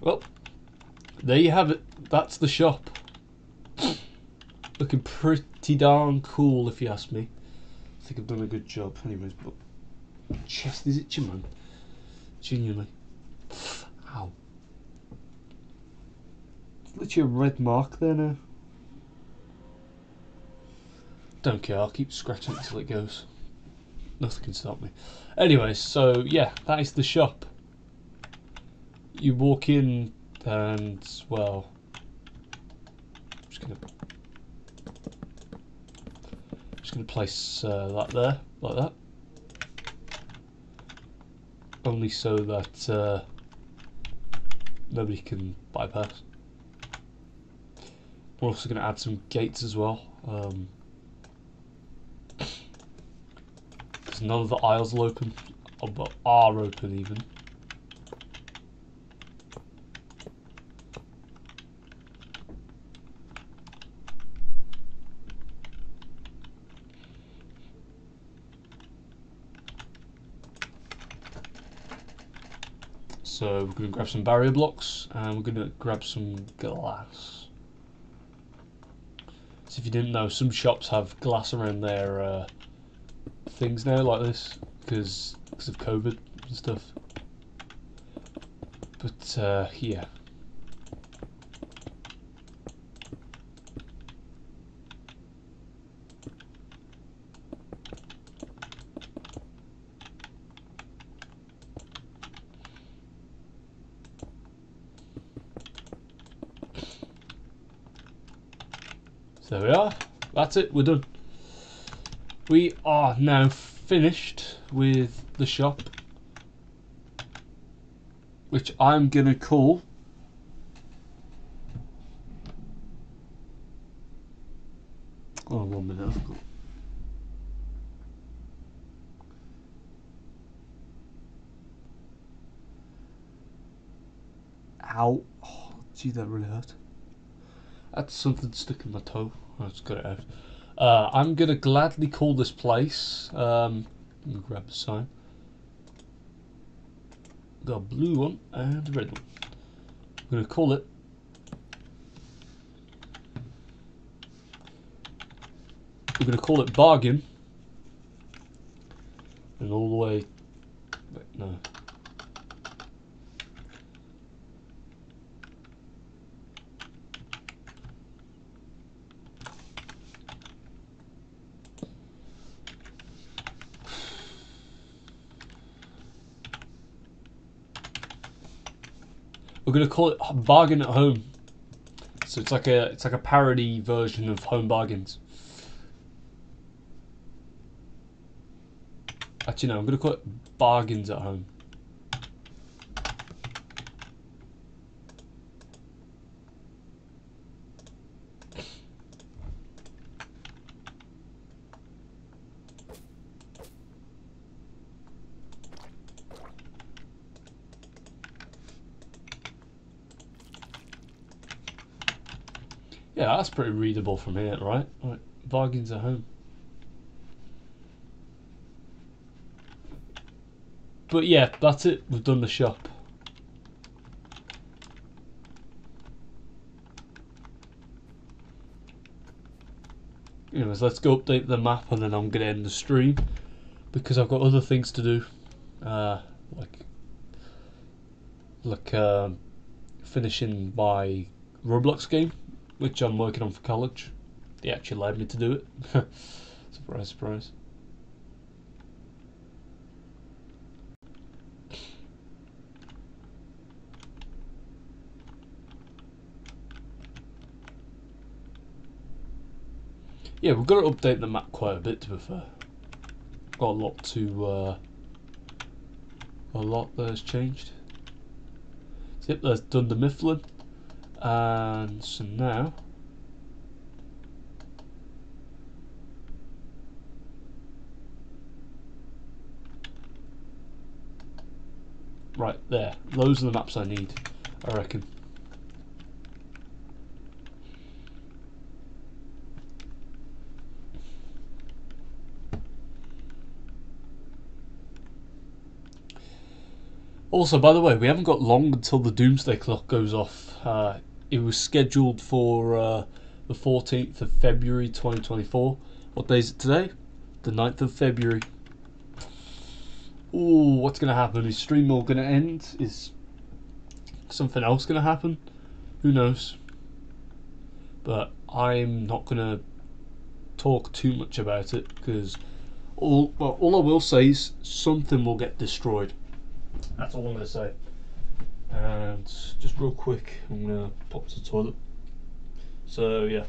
Well, there you have it. That's the shop. Looking pretty darn cool, if you ask me. I think I've done a good job. Anyways, but chest is itching, man. Genuinely. Ow. It's literally a red mark there now. Don't care, I'll keep scratching until it goes nothing can stop me. Anyway, so yeah, that is the shop. You walk in and well, I'm just gonna just gonna place uh, that there like that, only so that uh, nobody can bypass. We're also going to add some gates as well. Um, none of the aisles will open, are open even. So we're going to grab some barrier blocks and we're going to grab some glass. So if you didn't know, some shops have glass around their uh, things now like this because of COVID and stuff. But uh, yeah. There we are. That's it. We're done we are now finished with the shop which I'm gonna call oh one minute I've got ow something stuck in my toe just got it out Uh, I'm gonna gladly call this place. Um, let me grab a sign. Got a blue one and a red one. I'm gonna call it. We're gonna call it bargain. And all the way. Wait, no. We're gonna call it bargain at home. So it's like a it's like a parody version of home bargains. Actually, no, I'm gonna call it bargains at home. Yeah, that's pretty readable from here, right? Right, bargains at home. But yeah, that's it. We've done the shop. Anyways, let's go update the map and then I'm going to end the stream because I've got other things to do. Uh, like like uh, finishing my Roblox game, which I'm working on for college. They actually allowed me to do it. *laughs* surprise, surprise. Yeah, we've got to update the map quite a bit to be fair. Got a lot to, uh, a lot that has changed. Yep, there's Dunder Mifflin. And so now, right there, those are the maps I need, I reckon. Also, by the way, we haven't got long until the doomsday clock goes off. Uh, it was scheduled for uh, the 14th of February 2024. What day is it today? The 9th of February. Ooh, what's going to happen? Is StreamWorld going to end? Is something else going to happen? Who knows? But I'm not going to talk too much about it because all well, all I will say is something will get destroyed. That's all I'm going to say. And just real quick, I'm to pop to the toilet. So, yeah.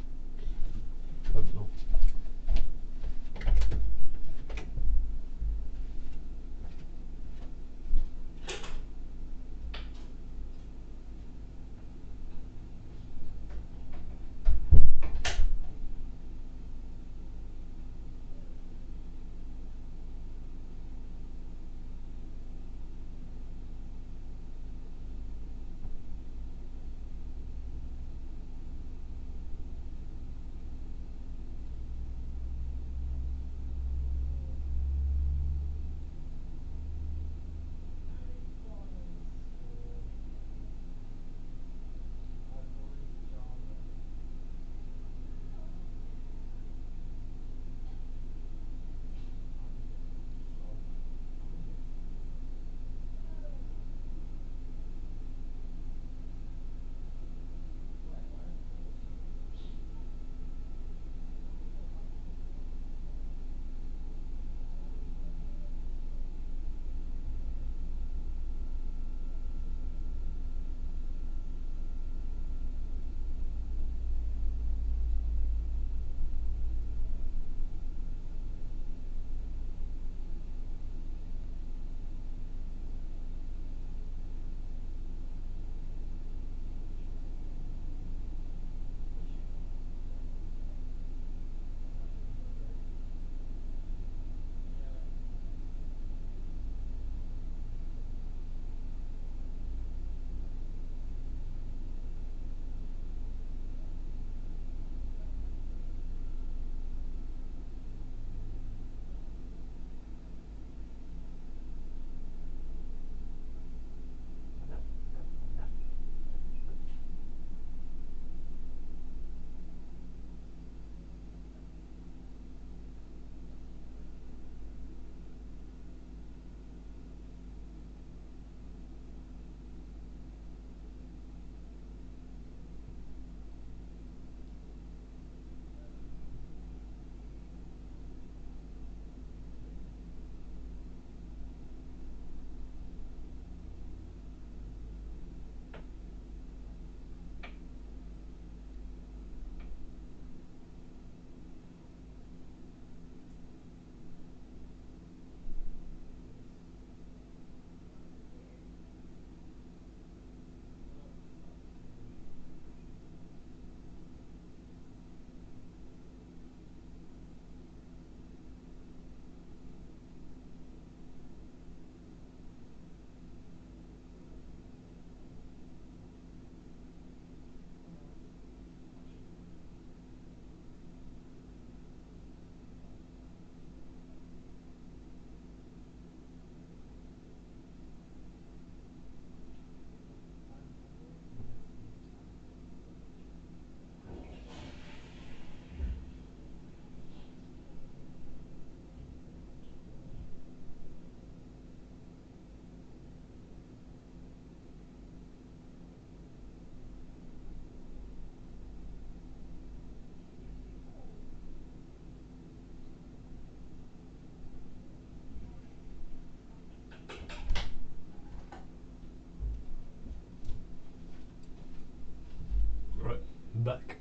Back.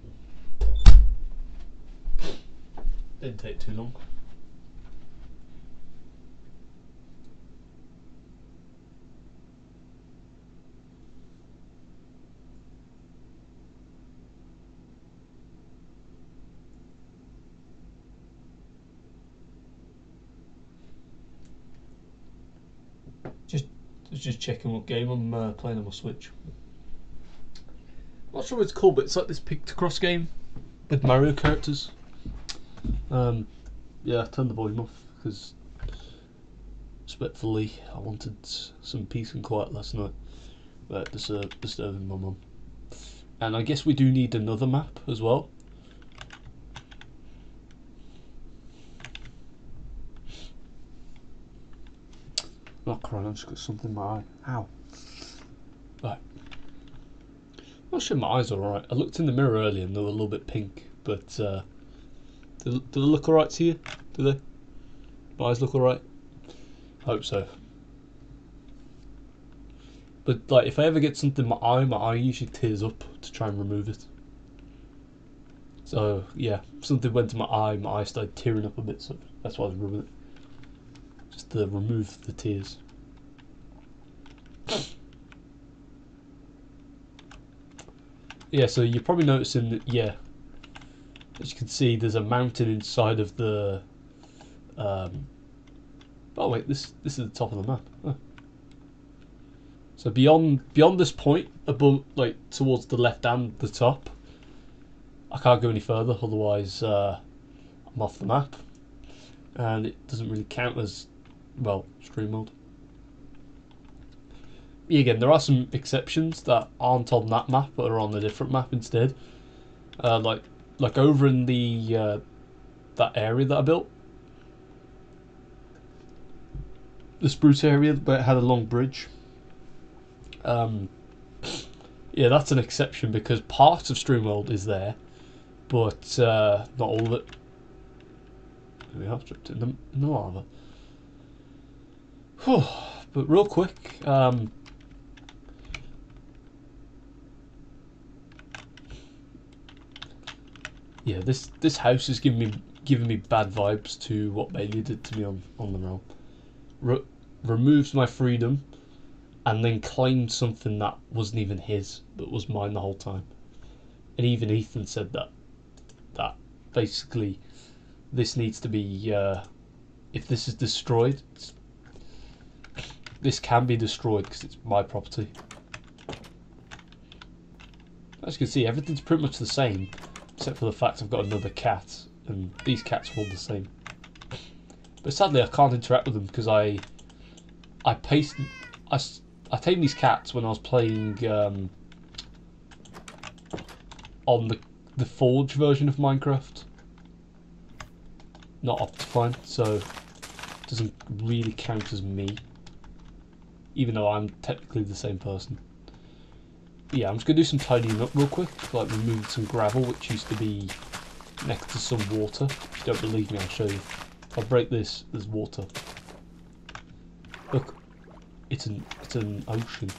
Didn't take too long. Just, just checking what game I'm uh, playing on my Switch. Sure what it's called, but it's like this Pictocross game with Mario characters. Um, yeah, I turned the volume off because respectfully, I wanted some peace and quiet last night disturb, disturbing my mum. And I guess we do need another map as well. Not crying, I've just got something in my eye. Ow. Sure my eyes alright. I looked in the mirror earlier and they were a little bit pink, but uh, do, do they look alright to you? Do they? My eyes look alright? Hope so. But like, if I ever get something in my eye, my eye usually tears up to try and remove it. So yeah, something went to my eye, my eye started tearing up a bit, so that's why I was rubbing it. Just to remove the tears. Yeah, so you're probably noticing that, yeah, as you can see, there's a mountain inside of the. Um, oh wait, this this is the top of the map. Oh. So beyond beyond this point, above like towards the left and the top, I can't go any further. Otherwise, uh, I'm off the map, and it doesn't really count as well stream mode. Again, there are some exceptions that aren't on that map but are on a different map instead. Uh, like like over in the uh, that area that I built, the spruce area but it had a long bridge. Um, yeah, that's an exception because part of Streamworld is there, but uh, not all of it. We have tripped in the, in the lava. Whew. *sighs* But real quick, um, yeah, this this house is giving me giving me bad vibes to what Bailey did to me on on the realm. Re- removes my freedom, and then claimed something that wasn't even his, but was mine the whole time. And even Ethan said that that basically this needs to be uh, if this is destroyed, this can be destroyed because it's my property. As you can see, everything's pretty much the same except for the fact I've got another cat, and these cats are all the same. But sadly, I can't interact with them because I, I paste, I, I tamed these cats when I was playing um, on the the Forge version of Minecraft, not Optifine, so it doesn't really count as me, even though I'm technically the same person yeah, I'm just going to do some tidying up real quick, like remove some gravel which used to be next to some water. If you don't believe me, I'll show you. If I break this, there's water. Look, it's an, it's an ocean.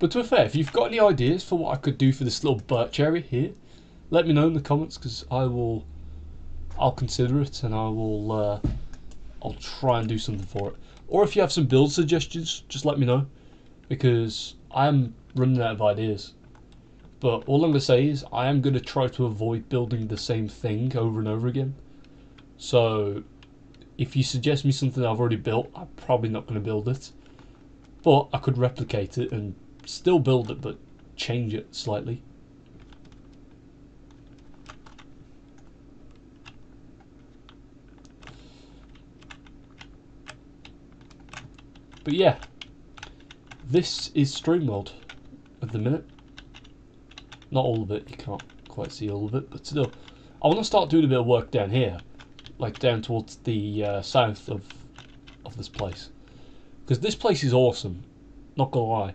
But to be fair, if you've got any ideas for what I could do for this little birch area here, let me know in the comments because I will I'll consider it and I will uh, I'll try and do something for it. Or if you have some build suggestions, just let me know because I am running out of ideas. But all I'm going to say is I am going to try to avoid building the same thing over and over again. So if you suggest me something I've already built, I'm probably not going to build it. But I could replicate it and still build it, but change it slightly. But yeah, this is StreamWorld at the minute. Not all of it, you can't quite see all of it, but still. I want to start doing a bit of work down here, like down towards the uh, south of of this place. Because this place is awesome, not gonna lie.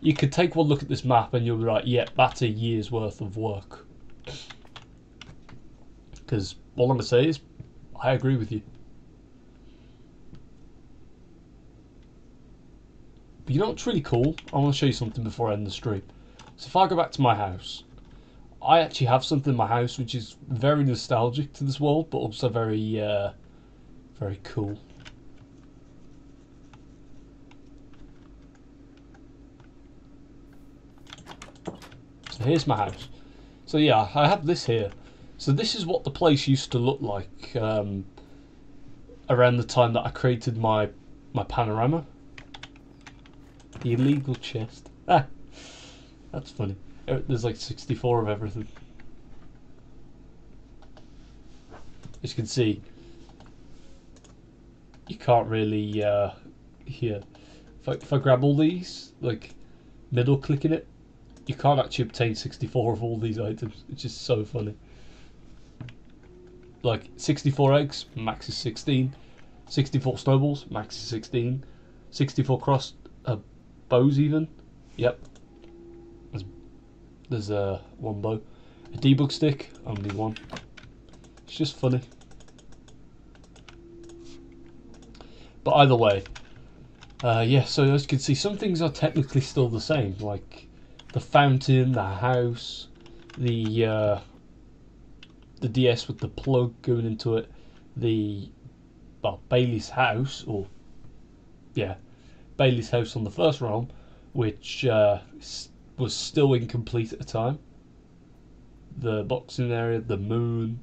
You could take one look at this map and you'll be like, yeah, that's a year's worth of work. Because all I'm gonna say is, I agree with you. But you know what's really cool? I want to show you something before I end the stream. So if I go back to my house, I actually have something in my house which is very nostalgic to this world, but also very, uh, very cool. So here's my house. So yeah, I have this here. So this is what the place used to look like um, around the time that I created my my panorama. The illegal chest. Ah, that's funny. Uh, There's like 64 of everything. As you can see, you can't really uh, here. If I, if I grab all these, like middle clicking it, you can't actually obtain 64 of all these items. It's just so funny. Like 64 eggs, max is 16. 64 snowballs, max is 16. 64 cross uh, bows even. Yep. There's, there's uh, one bow. A debug stick, only one. It's just funny. But either way, uh, yeah, so as you can see, some things are technically still the same, like the fountain, the house, the uh, the DS with the plug going into it, the well Bailey's house, or yeah, Bailey's house on the first realm, which uh, was still incomplete at the time. The boxing area, the moon,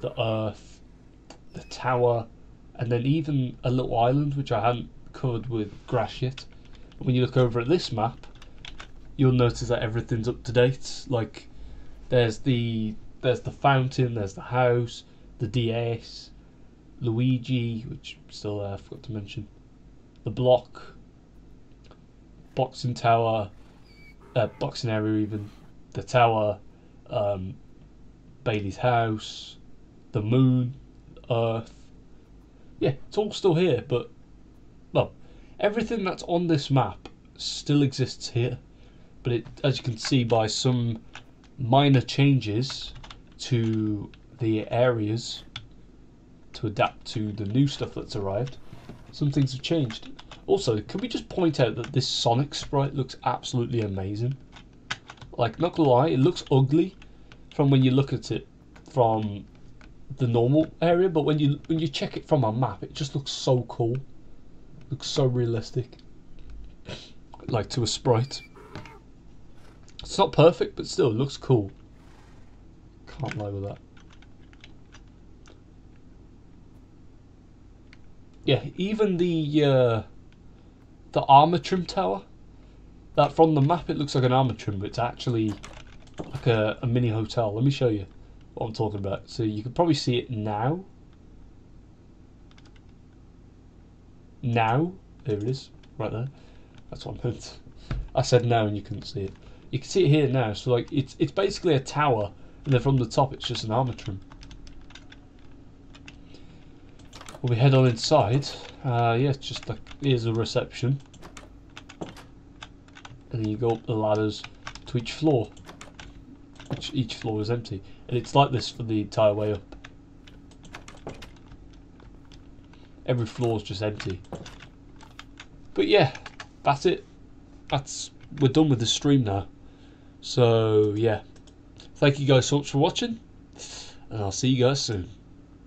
the earth, the tower, and then even a little island which I hadn't covered with grass yet. When you look over at this map, you'll notice that everything's up to date. Like there's the there's the fountain, there's the house, the DS, Luigi, which still there, I forgot to mention, the block, boxing tower, uh, boxing area even, the tower, um, Bailey's house, the moon, Earth. Yeah, it's all still here, but well, everything that's on this map still exists here. But it, as you can see by some minor changes to the areas to adapt to the new stuff that's arrived, some things have changed. Also, can we just point out that this Sonic sprite looks absolutely amazing? Like, not gonna lie, it looks ugly from when you look at it from the normal area, but when you when you check it from a map, it just looks so cool. Looks so realistic. Like to a sprite. It's not perfect, but still, looks cool. Can't lie with that. Yeah, even the uh, the armor trim tower. That from the map, it looks like an armor trim, but it's actually like a, a mini hotel. Let me show you what I'm talking about. So you can probably see it now. Now, there it is, right there. That's what I meant. I said now and you couldn't see it. You can see it here now. So like it's it's basically a tower, and then from the top it's just an armor We head on inside, uh, yeah, just like here's a reception, and then you go up the ladders to each floor. Each each floor is empty, and it's like this for the entire way up. Every floor is just empty. But yeah, that's it. That's we're done with the stream now. So yeah, thank you guys so much for watching, and I'll see you guys soon.